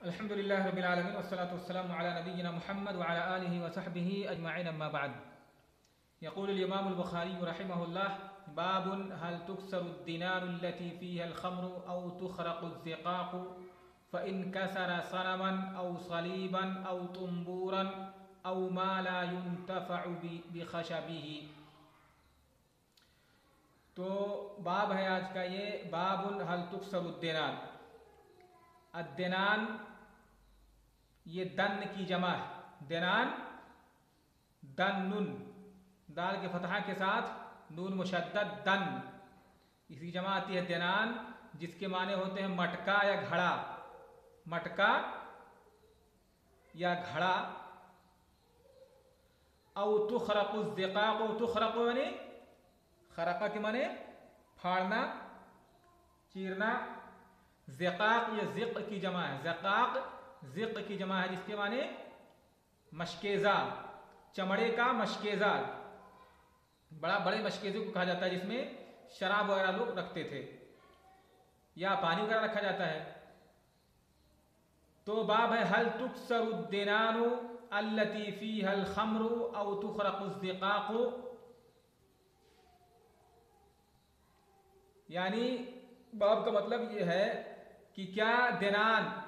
अल्हम्दुलिल्लाह रब्बिल आलमीन वस्सलातु वस्सलामु अला नबिय्यिना मुहम्मद व अला आलिहि व सहबिहि अजमईन अम्मा बाद यक़ूल इमाम बुखारी रहमहुल्लाह बाबुन हल तुक्सरु दिनार अल्लती फीहा अल-खम्रु औ तुखरक़ु ज़िक़ाक़ु फ़इन कसर सनमन औ सलीबन औ तुम्बूरन औ मा ला युंतफ़अु बिखशबिही तो बाब है आज का ये बाबुल हल तुक्सरुद्दिनान अद्दिनान ये दन की जमा है। दिनान दन नुन दाल के फतहा के साथ नून मुशद्दद, दन। इसकी जमा आती है दिनान, जिसके माने होते हैं मटका या घड़ा। मटका या घड़ा। औ तुखरक़ यानी खरका के माने फाड़ना, चीरना। ज़िक़ाक़ या ज़िक़ की जमा है। ज़क़ाक़ ज़िक़ की जमा है जिसके माने मशकेज़ा, चमड़े का मशकेज़ा। बड़ा बड़े मशकेज़े को कहा जाता है जिसमें शराब वगैरह लोग रखते थे या पानी वगैरह रखा जाता है। तो बाब है, हल तुक्सरुद्दिनानु अल्लती फीहल खम्रु औ तुखरक़ुज़िक़ाक़ु यानी बाब का मतलब ये है कि क्या दिनान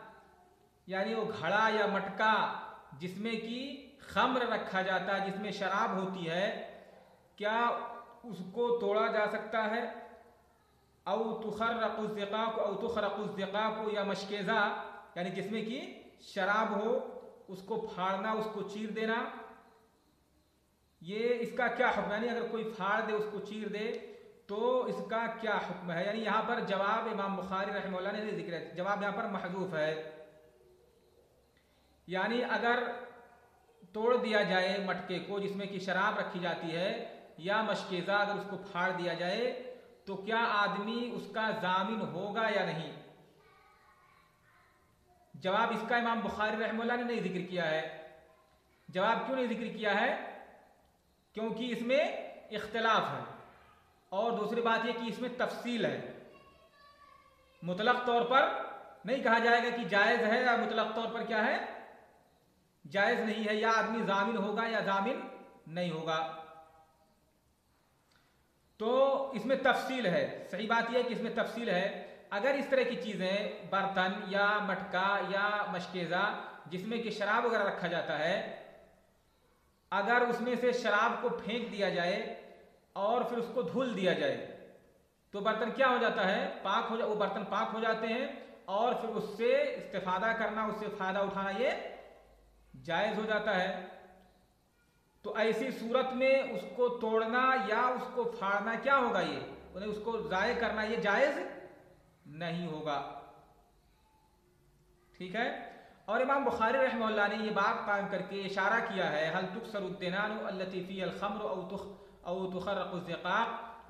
यानी वो घड़ा या मटका जिसमें कि खम्र रखा जाता है, जिसमें शराब होती है, क्या उसको तोड़ा जा सकता है? औ तुखरक़ुज़िक़ा को औ तुखरक़ुज़िक़ा को या मशकेज़ा, यानी जिसमें कि शराब हो, उसको फाड़ना, उसको चीर देना। ये इसका क्या हुक्म यानी अगर कोई फाड़ दे, उसको चीर दे तो इसका क्या हुक्म है? यानी यहाँ पर जवाब इमाम बुखारी रहमल्ला ने ज़िक्र जवाब यहाँ पर महजूफ है। यानी अगर तोड़ दिया जाए मटके को, जिसमें कि शराब रखी जाती है, या मशकेज़ा अगर उसको फाड़ दिया जाए तो क्या आदमी उसका जामिन होगा या नहीं? जवाब इसका इमाम बुखारी रहमल्ला ने नहीं ज़िक्र किया है। जवाब क्यों नहीं ज़िक्र किया है? क्योंकि इसमें इख्तलाफ है। और दूसरी बात यह कि इसमें तफसील है। मुतलक तौर पर नहीं कहा जाएगा कि जायज़ है या मुतलक तौर पर क्या है? जायज़ नहीं है, या आदमी जामिन होगा या जामिन नहीं होगा। तो इसमें तफसील है, सही बात यह है कि इसमें तफसील है, अगर इस तरह की चीज़ें, बर्तन या मटका या मशकेजा, जिसमें कि शराब वगैरह रखा जाता है, अगर उसमें से शराब को फेंक दिया जाए और फिर उसको धुल दिया जाए तो बर्तन क्या हो जाता है? पाक हो जा, वो बर्तन पाक हो जाते हैं और फिर उससे इस्तेफादा करना, उससे फ़ायदा उठाना ये जायज़ हो जाता है। तो ऐसी सूरत में उसको तोड़ना या उसको फाड़ना क्या होगा ये? उन्हें उसको जाय करना, ये जायज़ नहीं होगा। ठीक है? और इमाम बुखारी रहमल्ला ने ये बात कायम करके इशारा किया है, हल तुखसरुद्दीनान लतीफ़ी अलखम्र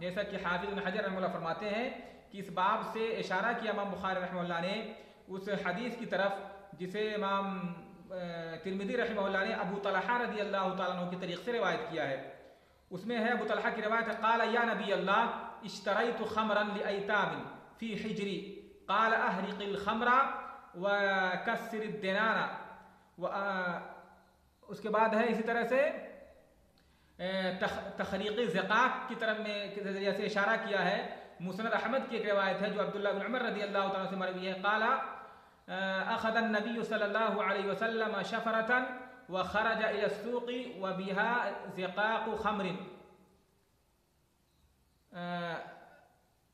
जैसा कि हाफिज हजर रहमल्ला फरमाते हैं कि इस बाब से इशारा किया इमाम बुखारी रहमल्ला ने, उस हदीस की तरफ़, जिसे इमाम तिरमिदी रहमल्ला ने अबू तलहा रदी अल्लाह तु के तरीक़े से रवायत किया है। उसमें है, अबू तलहा की रवायत काला या नबी अल्लाह इश्तरई तो खमरन लिताबिन फ़ी हिजरी। काल अहरिक़िल खमरा व कसर दिनाना व उसके बाद है इसी तरह से तखरीक़ ज़क़ाक़ की तरफ़ में, के ज़रिए से इशारा किया है। मुसनद अहमद की एक रवायत है, जो अब्दुल्ला उमर रदी अल्लाह तआला से मरवी है। काला अखद नबी सल्लल्लाहु अलैहि वसल्लम शफरतन व खरज इला सूक़ी व बिहा ज़क़ाक़ खमरिन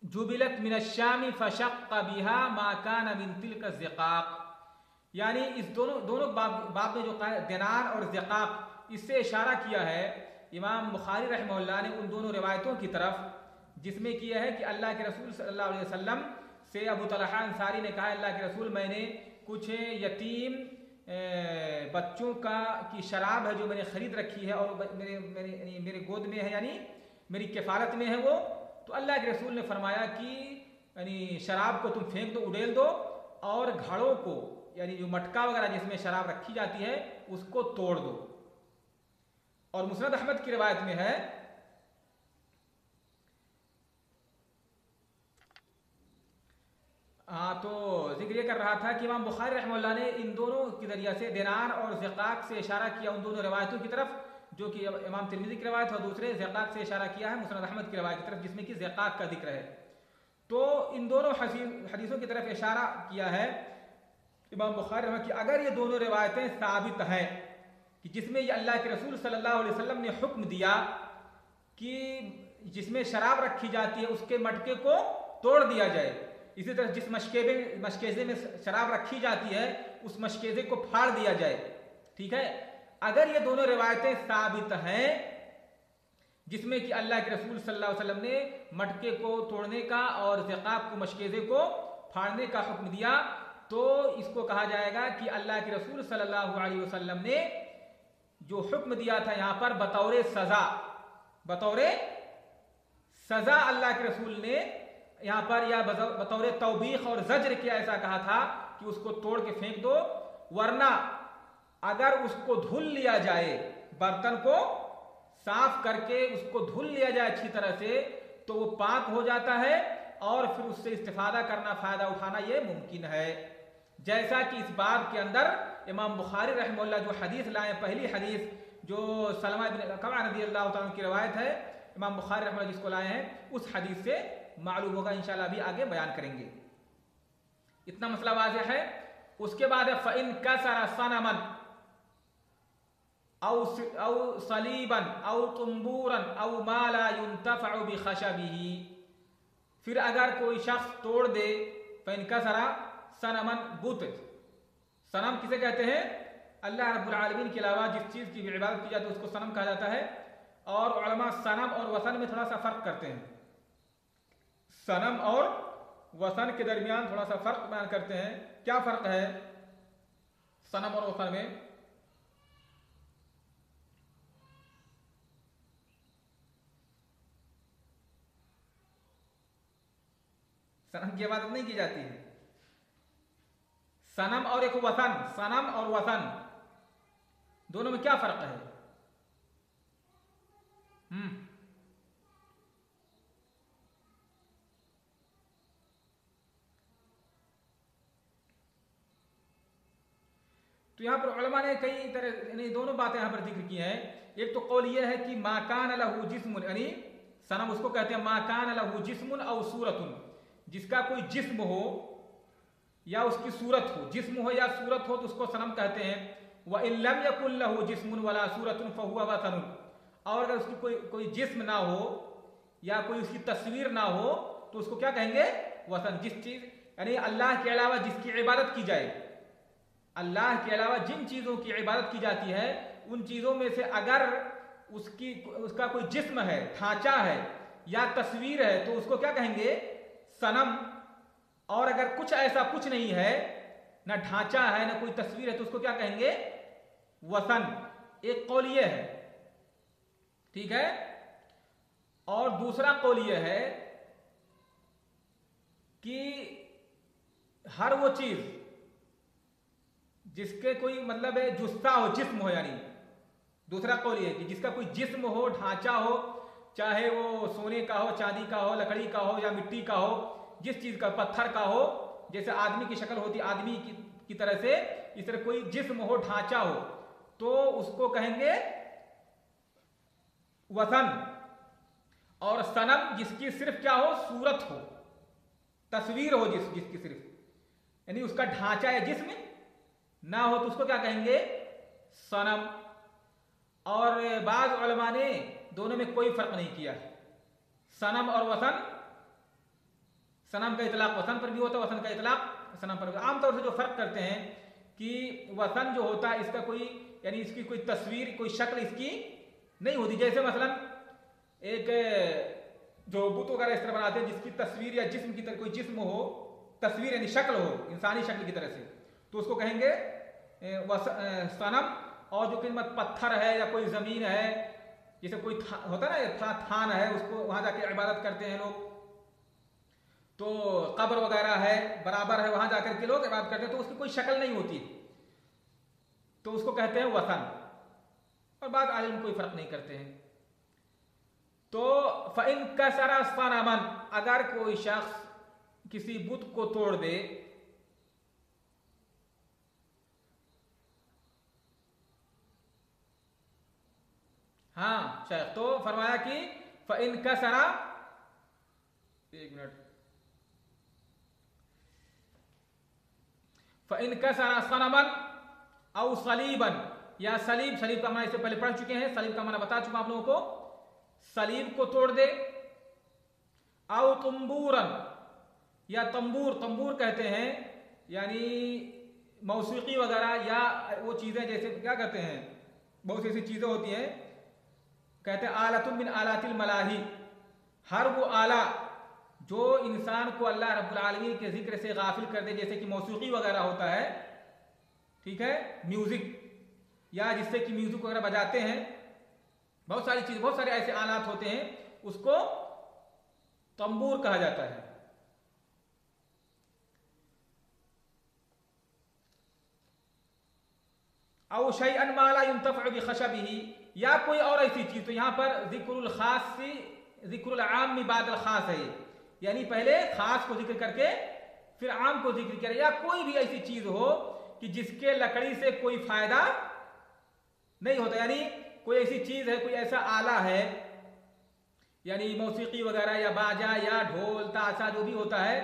जुबिलत मिनशामी फ़शक़ बिहा माकान मिन तिल का ज़क़ाक़ यानी इस दोनों दोनों बाब बाब में जो दिनार और ज़क़ाक़ इससे इशारा किया है इमाम बुखारी रहमल्ला ने उन दोनों रिवायतों की तरफ़ जिसमें किया है कि अल्लाह के रसूल सल्लल्लाहु अलैहि वसल्लम से अबू तलहा अंसारी ने कहा, अल्लाह के रसूल, मैंने कुछ यतीम बच्चों का, की शराब है जो मैंने ख़रीद रखी है और मेरे मेरे मेरे गोद में है, यानी मेरी किफ़ालत में है वो। तो अल्लाह के रसूल ने फरमाया कि, यानी शराब को तुम फेंक दो, उड़ेल दो और घड़ों को, यानी जो मटका वगैरह जिसमें शराब रखी जाती है, उसको तोड़ दो। और मुसरत अहमद की रिवायत में है हाँ तो ज़िक्र ये कर रहा था कि इमाम बुखारी रहमल्ला ने इन दोनों के ज़रिए से दिनार और जक़ाक से इशारा किया उन दोनों रवायतों की तरफ़, जो कि इमाम तिरमिजी की रवायत और दूसरे जक़ाक से इशारा किया है मुसरत अहमद की रवायत की तरफ़, जिसमें कि जक़ाक का ज़िक्र है। तो इन दोनों हदीसों की तरफ़ इशारा किया है इमाम बुखारी कि अगर ये दोनों रिवायतें साबित हैं, कि जिसमें ये अल्लाह के रसूल सल्लल्लाहु अलैहि वसल्लम ने हुक्म दिया कि जिसमें शराब रखी जाती है, उसके मटके को तोड़ दिया जाए इसी तरह जिस मशकेबे, मशकेजे में शराब रखी जाती है, उस मशकेजे को फाड़ दिया जाए। ठीक है? अगर ये दोनों रिवायतें साबित हैं, जिसमें कि अल्लाह के रसूल सल्लल्लाहु अलैहि वसल्लम ने मटके को तोड़ने का और जक़ाब को, मशकेजे को फाड़ने का हुक्म दिया तो इसको कहा जाएगा कि अल्लाह के रसूल सल्लल्लाहु अलैहि वसल्लम ने जो हुक्म दिया था यहाँ पर, बतौर सजा बतौर सजा अल्लाह के रसूल ने यहाँ पर या बतौर तौबीख और जज्र किया ऐसा कहा था कि उसको तोड़ के फेंक दो, वरना अगर उसको धुल लिया जाए, बर्तन को साफ़ करके उसको धुल लिया जाए अच्छी तरह से तो वो पाक हो जाता है और फिर उससे इस्तेफादा करना, फ़ायदा उठाना ये मुमकिन है। जैसा कि इस बाब के अंदर इमाम बुखारी रहमल्ला जो हदीस लाए, पहली हदीस जो सलमा कमा नदी अल्लाह की रवायत है, इमाम बुखारी रहमल्ला जिसको लाए हैं, उस हदीस से मालूम होगा, इंशाल्लाह अभी आगे बयान करेंगे। इतना मसला वाजह है। उसके बाद है फ़िन का सारा सनमन। औ सलीबन, औ तुम्बूरन औ माला खशबी फिर अगर कोई शख्स तोड़ दे फ़िन का सारा सनमन बुत। सनम किसे कहते हैं? अल्लाह रब्बुल आलमीन के अलावा जिस चीज़ की इबादत की जाती है, उसको सनम कहा जाता है। और सनम और वसन में थोड़ा सा फ़र्क करते हैं। सनम और वसन के दरमियान थोड़ा सा फ़र्क बयान करते हैं। क्या फ़र्क है सनम और वसन में? सनम की इबादत नहीं की जाती है। सनम और एक वसन, सनम और वसन। दोनों में क्या फ़र्क है? हम्म। तो यहाँ पर उलमा ने कई तरह, यानी दोनों बातें यहाँ पर ज़िक्र की हैं। एक तो कौल यह है कि माकान लहू जिस्म यानी सनम, उसको कहते हैं माकान लहू जिस्म और सूरतुन। जिसका कोई जिस्म हो या उसकी सूरत हो, जिस्म हो या सूरत हो तो उसको सनम कहते हैं। वह इलम यकुल्लहू जिस्म वाला सूरतुन फहुआ वसनुन और अगर उसकी कोई कोई जिस्म ना हो या कोई उसकी तस्वीर ना हो तो उसको क्या कहेंगे? वसन जिस चीज़, यानी अल्लाह के अलावा जिसकी इबादत की जाए अल्लाह के अलावा जिन चीज़ों की इबादत की जाती है, उन चीज़ों में से अगर उसकी, उसका कोई जिस्म है, ढांचा है, या तस्वीर है तो उसको क्या कहेंगे? सनम। और अगर कुछ ऐसा कुछ नहीं है, ना ढांचा है, ना कोई तस्वीर है तो उसको क्या कहेंगे? वसन। एक कौल ये है। ठीक है? और दूसरा कौल ये है कि हर वो चीज़ जिसके कोई मतलब है जुस्सा हो जिस्म हो यानी। दूसरा कौल ये कि जिसका कोई जिस्म हो ढांचा हो चाहे वो सोने का हो चांदी का हो लकड़ी का हो या मिट्टी का हो जिस चीज़ का पत्थर का हो जैसे आदमी की शक्ल होती आदमी की, की तरह से इस तरह कोई जिस्म हो ढांचा हो तो उसको कहेंगे वसन। और सनम जिसकी सिर्फ़ क्या हो सूरत हो तस्वीर हो जिस जिसकी सिर्फ़। यानी उसका ढांचा है जिसमें ना हो तो उसको क्या कहेंगे? सनम। और बाज ने दोनों में कोई फ़र्क नहीं किया। सनम और वसन। सनम का इतलाक वसन पर भी होता है वसन का इतलाक सनम पर भी आमतौर से जो फ़र्क करते हैं कि वसन जो होता है इसका कोई, यानी इसकी कोई तस्वीर, कोई शक्ल इसकी नहीं होती। जैसे मसलन, एक, जो बुत वगैरह इस तरह बनाते हैं, जिसकी तस्वीर या जिस्म की तरह, कोई जिस्म हो, तस्वीर यानी शक्ल हो, इंसानी शक्ल की तरह से। तो उसको कहेंगे सनम, और जो कि पत्थर है या कोई ज़मीन है, जैसे कोई होता है ना थान है, उसको वहाँ जाके इबादत करते हैं लोग। तो कब्र वगैरह है, बराबर है, वहाँ जाकर के लोग इबादत करते हैं तो उसकी कोई शक्ल नहीं होती। तो उसको कहते हैं वसन, और बाद आलिम कोई फ़र्क नहीं करते हैं। तो फ़िन का सरा सनमन, अगर कोई शख्स किसी बुत को तोड़ दे हाँ शेख तो फरमाया कि इन कसरा, एक मिनट। इन कसरा सनमन औ सलीबन। या सलीब सलीब का माना इससे पहले पढ़ चुके हैं, सलीब का माना बता चुका आप लोगों को। सलीब को तोड़ दे, औ तंबूरन, या तंबूर तंबूर कहते हैं, यानी मौसीकी वगैरह, या वो चीज़ें जैसे, क्या कहते हैं, बहुत सी ऐसी चीज़ें होती हैं कहते हैं, आलतुम बिन आलातिल मलाही। हर वो आला जो इंसान को अल्लाह रब्बुल आलमीन के ज़िक्र से गाफिल कर दे, जैसे कि मौसीकी वगैरह होता है, ठीक है, म्यूज़िक, या जिससे कि म्यूज़िक वगैरह बजाते हैं, बहुत सारी चीज़, बहुत सारे ऐसे आलात होते हैं, उसको तंबूर कहा जाता है। अवशई अनमाला खशबी या कोई और ऐसी चीज़ तो यहाँ पर जिक्रुल खास से जिक्रुल आम में बादल खास है यानी पहले खास को ज़िक्र करके, फिर आम को ज़िक्र करे, या कोई भी ऐसी चीज़ हो कि जिसके लकड़ी से कोई फ़ायदा नहीं होता। यानी कोई ऐसी चीज़ है, कोई ऐसा आला है, यानी मौसीकी वगैरह या बाजा या ढोल, ताशा जो भी होता है,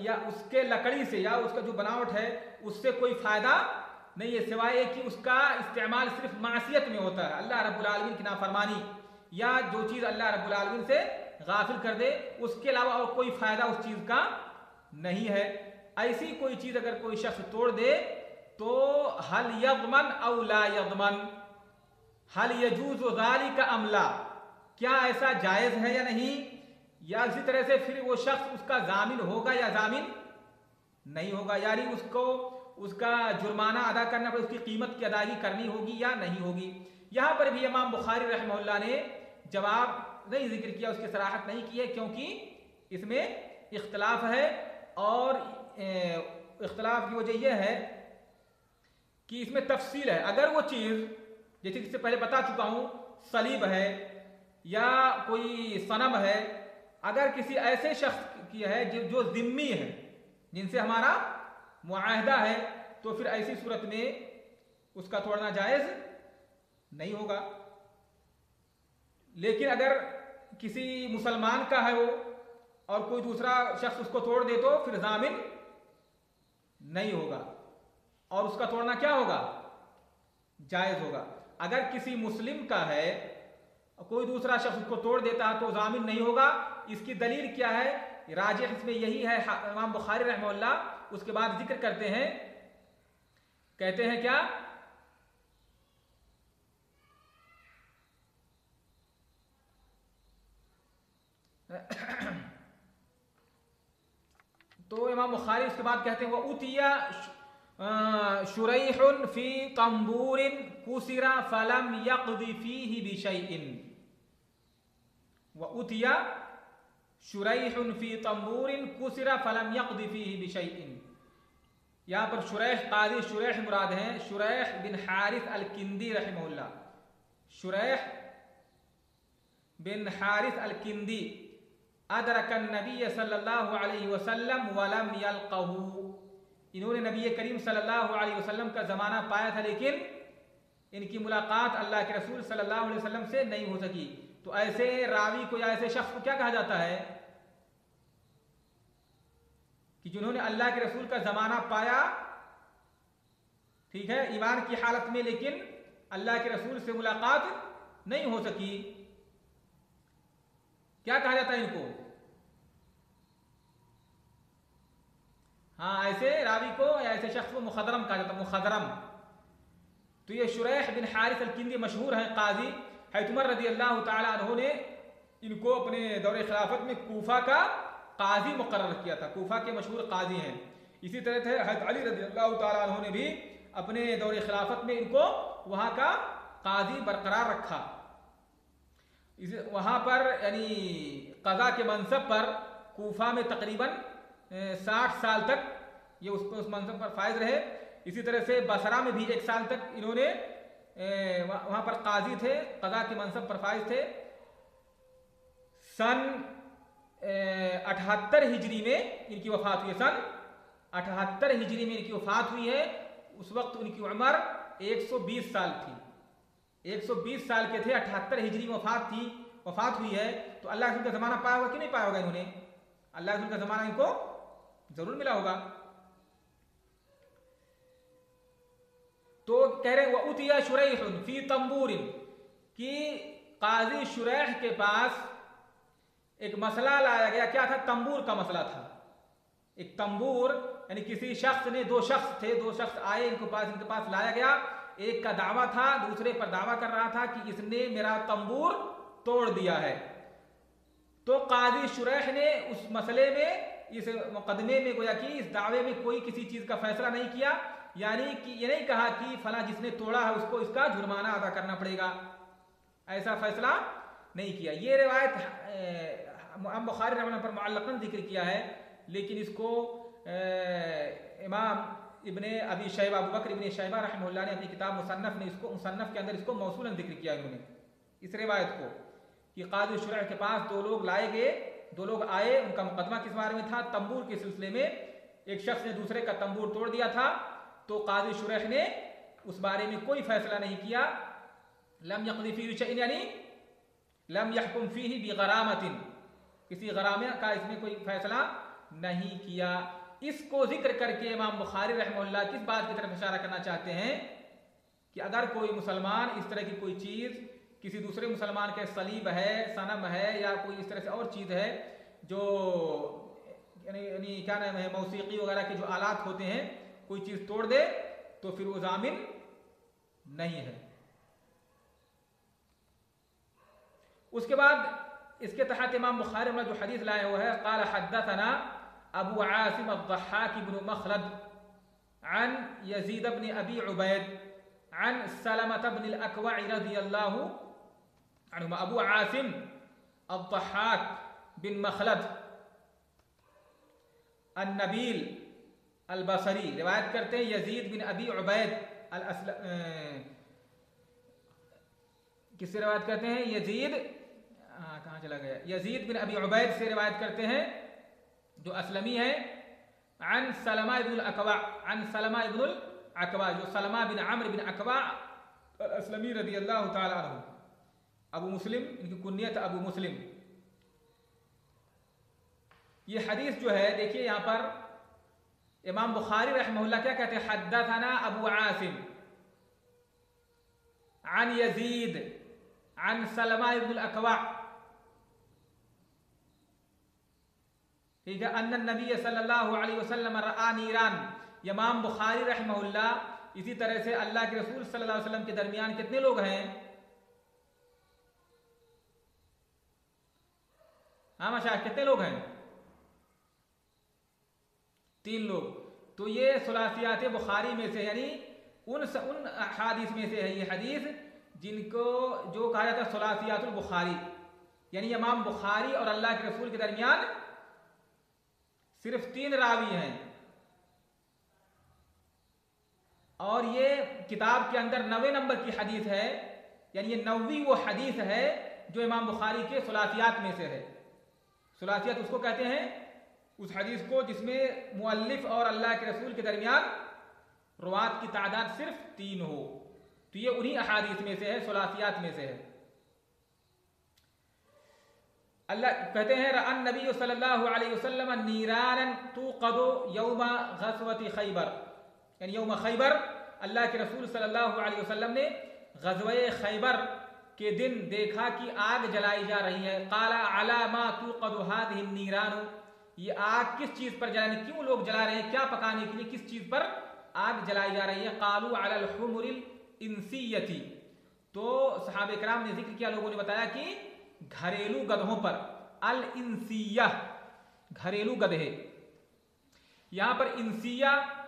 या उसके लकड़ी से या उसका जो बनावट है, उससे कोई फ़ायदा नहीं है सिवाय कि उसका इस्तेमाल सिर्फ़ मासीत में होता है। अल्लाह रब्बुल की नाफरमानी या जो चीज़ अल्लाह रब्बुल से गाफिल कर दे, उसके अलावा और कोई फ़ायदा उस चीज़ का नहीं है। ऐसी कोई चीज़ अगर कोई शख्स तोड़ दे तो हल अला यदमन हल यजूज का अमला क्या ऐसा जायज़ है या नहीं? या इसी तरह से फिर वो शख्स उसका जामिन होगा या जामिन नहीं होगा? यानी उसको उसका जुर्माना अदा करना पड़े, उसकी कीमत की अदायगी करनी होगी या नहीं होगी? यहाँ पर भी इमाम बुखारी रहमल्ला ने जवाब नहीं ज़िक्र किया, उसकी सराहत नहीं की है, क्योंकि इसमें इख्तलाफ है और इख्तलाफ की वजह यह है कि इसमें तफसील है। अगर वो चीज़, जैसे जिससे पहले बता चुका हूँ, सलीब है या कोई सनम है, अगर किसी ऐसे शख्स की है जो जिम्मी है, जिनसे हमारा मुआहदा है तो फिर ऐसी सूरत में उसका तोड़ना जायज़ नहीं होगा। लेकिन अगर किसी मुसलमान का है वो, और कोई दूसरा शख्स उसको तोड़ दे तो फिर जामिन नहीं होगा। और उसका तोड़ना क्या होगा? जायज़ होगा। अगर किसी मुस्लिम का है, कोई दूसरा शख्स उसको तोड़ देता है तो जामिन नहीं होगा। इसकी दलील क्या है? राज इसमें यही है इमाम बुखारी रहमल्ला उसके बाद ज़िक्र करते हैं। कहते हैं क्या? तो इमाम बुखारी उसके बाद कहते हैं वो उतिया शुरैहुन फ़ी तंबूरिन कुसिरा फलम यकदी फीही बिशैइन। व उतिया शुरैहुन फ़ी तंबूरिन कुसिरा फलम यकदी फीही बिशैइन। यहाँ पर शुरैह काजी शुरैह मुराद हैं। शुरैह बिन हारिस अल किंदी रहमहुल्लाह शुरैह बिन हारिस अल किंदी अदरकन नबी सल्लल्लाहु अलैहि वसल्लम वलम यलकहू। इन्होंने नबी करीम सल्लल्लाहु अलैहि वसल्लम का ज़माना पाया था, लेकिन इनकी मुलाकात अल्लाह के रसूल सल्लल्लाहु अलैहि वसल्लम से नहीं हो सकी। तो ऐसे रावी को या ऐसे शख्स को क्या कहा जाता है? कि जिन्होंने अल्लाह के रसूल का ज़माना पाया, ठीक है, ईमान की हालत में, लेकिन अल्लाह के रसूल से मुलाकात नहीं हो सकी। क्या कहा जाता है इनको? हाँ ऐसे रावी को या ऐसे शख्स को मुखदरम कहा जाता है, मुखदरम। तो ये शुरैह बिन हारिस अलकिंदी मशहूर हैं, काजी हैतुमर रज़ी अल्लाह तु ने इनको अपने दौरे खिलाफत में, कोफा का काजी मुकर किया था। कोफा के मशहूर काजी हैं। इसी तरह से हज अली रदी अल्लाह ने भी अपने दौरे खिलाफत में इनको वहाँ का काजी बरकरार रखा। इस वहाँ पर, यानी कज़ा के मनसब पर कोफा में तकरीबन साठ साल तक ये उस उस मनसब पर फायज रहे। इसी तरह से बसरा में भी एक साल तक इन्होंने वहाँ पर काजी थे कदा के मनसब पर फायज थे। सन अठहत्तर हिजरी में इनकी वफात हुई सन। अठहत्तर हिजरी में इनकी वफात हुई है। उस वक्त उनकी उम्र 120 साल थी। 120 साल के थे, अठहत्तर हिजरी वफात थी, वफात हुई है। तो अल्लाह का ज़माना पाया होगा कि नहीं पाया होगा इन्होंने? अल्लाह का ज़माना इनको ज़रूर मिला होगा। तो कह रहे वह उतिया शुरैह फ़ी तंबूर कि काजी शुरैह के पास एक मसला लाया गया, क्या था? तंबूर का मसला था। एक तंबूर, यानी किसी शख्स ने, दो शख्स थे, दो शख्स आए, इनके पास इनके पास लाया गया। एक का दावा था, दूसरे पर दावा कर रहा था कि इसने मेरा तंबूर तोड़ दिया है। तो काजी शुरैह ने उस मसले में, इस मुकदमे में गोया कि इस दावे में कोई किसी चीज़ का फैसला नहीं किया। यानी कि, ये नहीं कहा कि फला जिसने तोड़ा है, उसको इसका जुर्माना अदा करना पड़ेगा। ऐसा फैसला नहीं किया। ये रिवायत बुखारी रहमान पर मुल्लकन ज़िक्र किया है, लेकिन इसको इमाम इबन अबी शैबा, अबू बकर इबन शैबा रहमल्ला ने अपनी किताब मुसन्फ़ ने इसको मुसन्फ़ के अंदर इसको मौसूलन ज़िक्र किया इन्होंने, इस रिवायत को, कि काजी शुरा के पास दो लोग लाए गए, दो लोग आए, उनका मुकदमा किस बारे में था, तंबूर के सिलसिले में, एक शख्स ने दूसरे का तंबूर तोड़ दिया था तो काजी शुरह ने उस बारे में कोई फैसला नहीं किया, लम यकदीफी यानी लम यहकुम फ़ी ही बेगरामतिन। किसी गरामे का इसमें कोई फैसला नहीं किया। इसको ज़िक्र करके इमाम बुखारी रहमल्ला किस बात की तरफ़ इशारा करना चाहते हैं कि अगर कोई मुसलमान इस तरह की कोई चीज़ किसी दूसरे मुसलमान के सलीब है, सनम है या कोई इस तरह से और चीज़ है जो यानी क्या नाम है, मौसीकी वगैरह के जो आलात होते हैं, कोई चीज़ तोड़ दे तो फिर वो जामिन नहीं है। उसके बाद इसके तहत इमाम बुखारी में जो हदीस लाए हुए है काल हदतना अबू आसिम अब्दहाक इब्न मखलद अन यजीद बन अबी उबैद अन सलमत बन अकवा रज़ी अल्लाह अबू आसिम अब्दहाक बिन मखलद अन नबील अलबसरी रिवायत करते हैं यजीद बिन अबी उबैद अल किससे रिवायत करते हैं यजीद हाँ कहाँ चला गया? यजीद बिन अबी उबैद से रिवायत करते हैं, जो असलमी है, अन सलमा इब्न अकवा, अन सलमा इब्न अकवा, जो सलमा बिन अमर बिन अकवा असलमी रदी अल्लाह तआला अबू मुस्लिम, इनकी कुन्नियत अबू मुस्लिम। ये हदीस जो है, देखिए यहाँ पर, इमाम बुखारी रहमहुल्लाह क्या कहते हैं? हद्दथना अबू आसिम। अन यजीद, अन सलमा इब्न अकवा। ठीक नबी सल्लल्लाहु अलैहि इमाम बुखारी रहमहुल्ला इसी तरह से अल्लाह के रसूल सल्लल्लाहु के दरमियान कितने लोग हैं? हाँ माशा कितने लोग हैं? तीन लोग। तो ये सुलासियात बुखारी में से यानी उन स, उन हादिस में से है ये हदीस जिनको जो कहा जाता है सुलासियात बुखारी। यानी इमाम बुखारी और अल्लाह के रसूल के दरमियान सिर्फ़ तीन रावी हैं। और ये किताब के अंदर नवे नंबर की हदीस है, यानी ये नवी वो हदीस है जो इमाम बुखारी के सलासियात में से है। सलासियात उसको कहते हैं, उस हदीस को जिसमें मुअल्लिफ और अल्लाह के रसूल के दरमियान रुआत की तादाद सिर्फ़ तीन हो। तो ये उन्हीं अहादीस में से है, सलासियात में से है। अल्लाह कहते हैं रन नबी सल्लल्लाहु अलैहि वसल्लम नीरान तू कदो यौमा गजवती खैबर. यानी यौम खैबर, अल्लाह के रसूल सल्लल्लाहु अलैहि वसल्लम ने गजव खैबर के दिन देखा कि आग जलाई जा रही है। काला अलामा तू कदोहाद नीरान? ये आग किस चीज़ पर जलाने क्यों लोग जला रहे हैं? क्या पकाने के लिए किस चीज़ पर आग जलाई जा रही है? कालू अलमुरिल इंसीयती तो सहाब कराम ने ज़िक्र किया, लोगों ने बताया कि घरेलू गधों पर। अल इंसिया, घरेलू गधे। यहाँ पर इंसिया,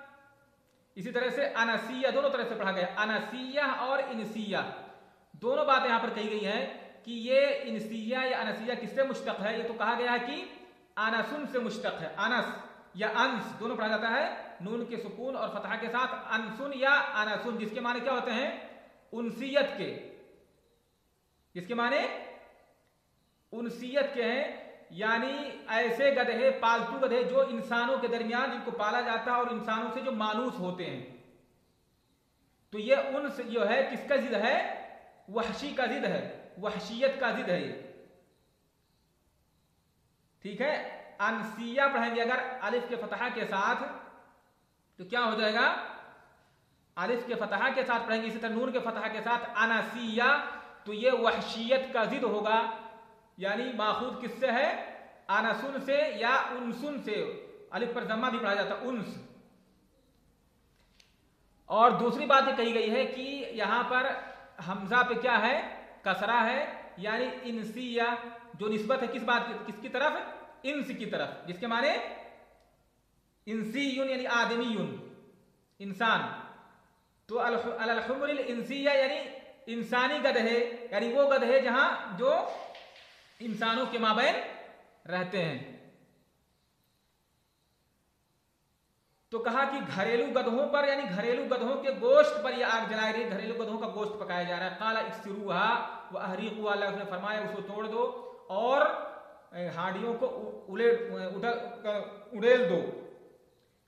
इसी तरह से अनसिया, दोनों तरह से पढ़ा गया। अनसिया और इनसिया दोनों बात यहाँ पर कही गई है कि ये इनसिया या अनसिया किससे मुश्तक है? ये तो कहा गया है कि अनसुन से मुश्तक है। अनस या अंस, दोनों पढ़ा जाता है। नून के सुकून और फतह के साथ अनसुन या अनसुन, जिसके माने क्या होते हैं? उनसियत के। जिसके माने? उनसीयत के हैं, यानी ऐसे गधे पालतू गधे जो इंसानों के दरमियान जिनको पाला जाता है और इंसानों से जो मानूस होते हैं। तो ये उन जो है, किसका जिद है? वहशी का जिद है, वहशियत का जिद है ये। ठीक है? अनसिया पढ़ेंगे अगर अलिफ के फतहा के साथ तो क्या हो जाएगा? अलिफ के फतहा के साथ पढ़ेंगे, इसी तरह नून के फतहा के साथ अनासिया तो ये वहशियत का जिद होगा। यानी माखूद किससे है? अनसुन से या उनसुन से। अलिफ पर जम्मा भी पढ़ा जाता उन्स। और दूसरी बात कही गई है कि यहाँ पर हमजा पे क्या है? कसरा है, यानी इनसी या जो निस्बत है, किस बात की, किसकी तरफ़? इंस की तरफ़, जिसके माने? इंसी यून यानी आदमी यून इंसान। तो अलहमुल इंसिया यानी इंसानी गधे यानी वो गधे जहाँ जो इंसानों के माबैन रहते हैं। तो कहा कि घरेलू गधों पर, यानी घरेलू गधों के गोश्त पर यह आग जलाई रही घरेलू गधों का गोश्त पकाया जा रहा है। काला इक्सरूहा व अहरीक अल्लाह उसने फरमाया उसको तोड़ दो और हाडियों को उड़ेल उड़ेल दो।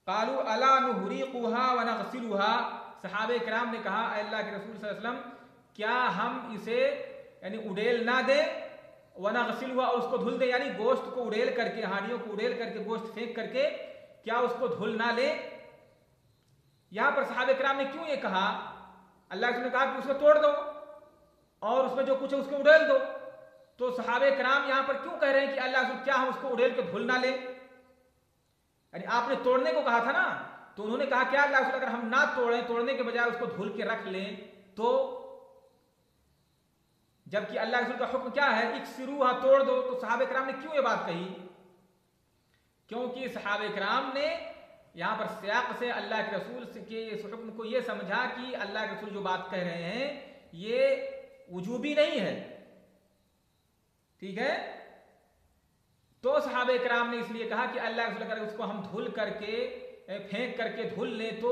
कालू अला नुहरीकुहा व नगसिलुहा सहाबे कराम ने कहा अल्लाह के रसूल वसल्लम, क्या हम इसे, यानी उड़ेल ना दे? वना गसिल हुआ और उसको धुल दे, यानी गोश्त को उड़ेल करके, हाडियों को उड़ेल करके, गोश्त फेंक करके, क्या उसको धुल ना ले? यहाँ पर साहब कराम ने क्यों ये कहा? अल्लाह ने कहा कि उसको तोड़ दो और उसमें जो कुछ है उसको उड़ेल दो। तो सहाबे कराम यहाँ पर क्यों कह रहे हैं कि अल्लाह क्या हम उसको उड़ेल के धुल ना ले? यानी आपने तोड़ने को कहा था ना तो उन्होंने कहा, क्या अल्लाह अगर हम ना तोड़े, तोड़ने के बजाय उसको धुल के रख लें तो जबकि अल्लाह रसूल का हुक्म क्या है? एक सिरूहा तोड़ दो। तो साहब कराम ने क्यों ये बात कही? क्योंकि सहाब कराम ने यहाँ पर सयाक से अल्लाह के रसूल के इस हुक्म को यह समझा कि अल्लाह के रसूल जो बात कह रहे हैं, ये वजूबी नहीं है। ठीक है? तो सहाब कराम ने इसलिए कहा कि अल्लाह रसूल उसको हम धुल करके फेंक करके धुल लें तो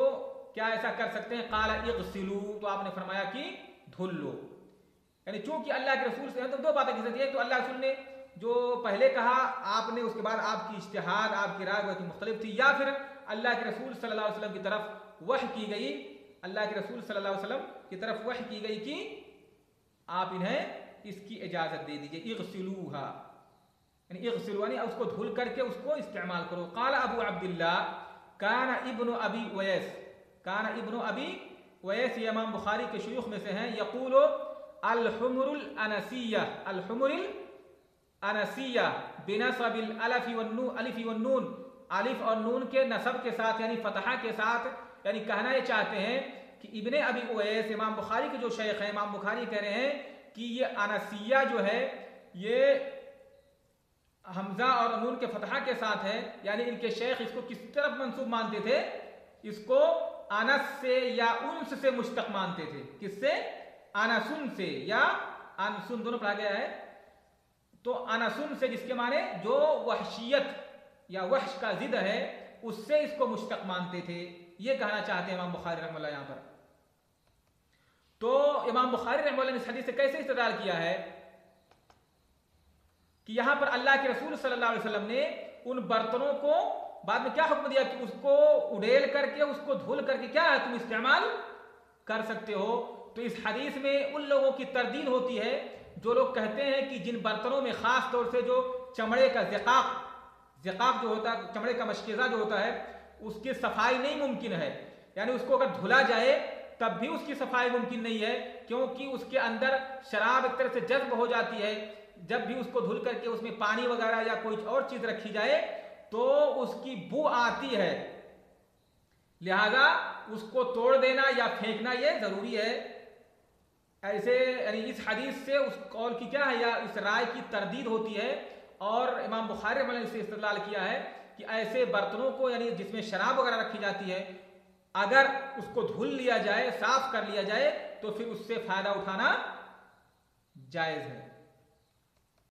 क्या ऐसा कर सकते हैं? काला इगसिलू तो आपने फरमाया कि धुल लो। यानी चूँकि अल्लाह के रसूल से तो दो बातें की सकती है। तो अल्लाह रसूल ने जो पहले कहा, आपने उसके बाद आपकी इश्तहाद, आपकी राय बहुत मुख्तलिफ़ थी, या फिर अल्लाह के रसूल सल्लल्लाहु अलैहि वसल्लम की तरफ़ वह की गई, अल्लाह के रसूल सल्लल्लाहु अलैहि वसल्लम की तरफ़ वह की गई कि आप इन्हें इसकी इजाज़त दे दीजिए। इगसिलूहा उसको धुल करके उसको इस्तेमाल करो। काला अबू अब्दुल्ला, काना इब्न अबी वैस काना इब्न अबी वैस इमाम बुखारी के शुयूख में से हैं। यकूल अलहमुरुल अनसिया अलहमुरुल अनसिया बिनसबिल अलफी वन्नू अलिफी वन्नून अलिफ और नून के नसब के साथ यानी फतहा के साथ यानी कहना ये चाहते हैं कि इबन अबी उवैस इमाम बुखारी के जो शेख हैं इमाम बुखारी कह रहे हैं कि ये अनसिया जो है ये हमजा और नून के फतहा के साथ है यानी इनके शेख इसको किस तरफ़ मंसूब मानते थे इसको अनस से या उन्स से मुश्तक मानते थे किससे अनसुन से, या अनसुन दोनों पढ़ा गया है। तो अनसुन से जिसके माने, जो वहशियत, या वहश का जिद है, उससे इसको मुश्तक मानते थे। ये कहना चाहते हैं इमाम बुखारी रहमल्ला यहाँ पर। तो इमाम बुखारी रहमल्ला ने इस हदीस से कैसे इस्तेदाल किया है? कि यहाँ पर अल्लाह के रसूल सल्लल्लाहु अलैहि वसल्लम ने उन बर्तनों को, बाद में क्या हुक्म दिया कि उसको उड़ेल करके, उसको धुल करके क्या है तुम इस्तेमाल कर सकते हो? तो इस हदीस में उन लोगों की तरदीद होती है जो लोग कहते हैं कि जिन बर्तनों में ख़ास तौर से जो चमड़े का जक़ाक जक़ाक जो होता है, चमड़े का मशकेज़ा जो होता है, उसकी सफ़ाई नहीं मुमकिन है। यानी उसको अगर धुला जाए, तब भी उसकी सफ़ाई मुमकिन नहीं है, क्योंकि उसके अंदर शराब एक तरह से जज्ब हो जाती है। जब भी उसको धुल करके उसमें पानी वगैरह या कोई और चीज़ रखी जाए तो उसकी बू आती है। लिहाजा उसको तोड़ देना या फेंकना यह ज़रूरी है। ऐसे, यानी इस हदीस से उस कौल की क्या है, या इस राय की तरदीद होती है, और इमाम बुखारी ने इसे इस्तेलाल किया है कि ऐसे बर्तनों को, यानी जिसमें शराब वगैरह रखी जाती है, अगर उसको धुल लिया जाए, साफ़ कर लिया जाए तो फिर उससे फ़ायदा उठाना जायज़ है।